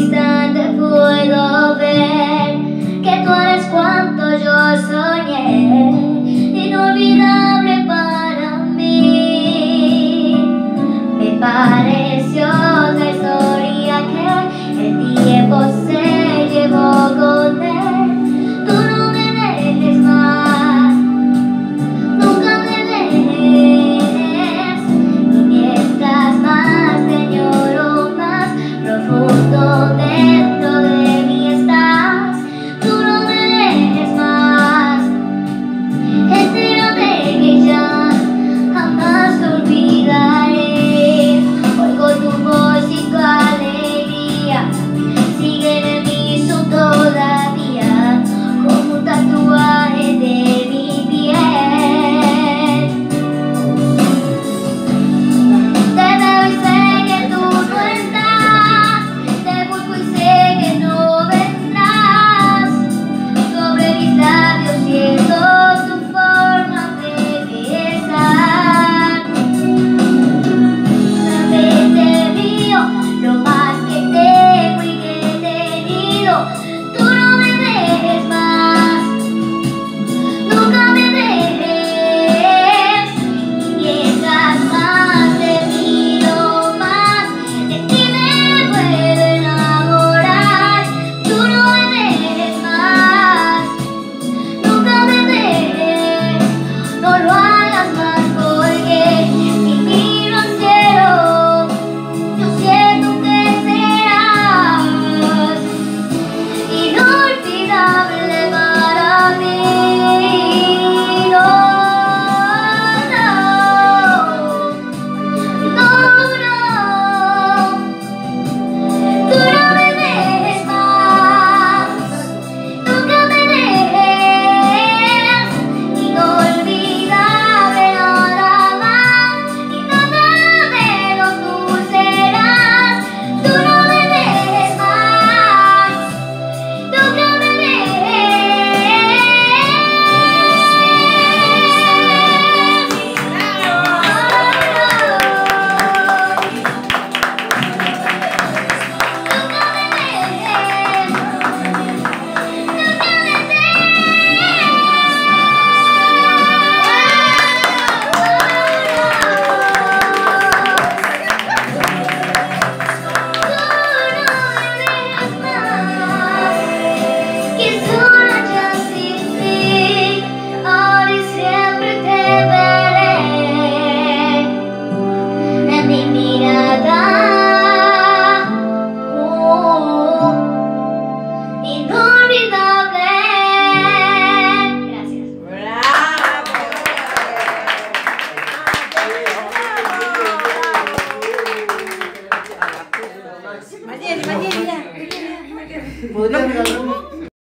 stand for the veil. Podrían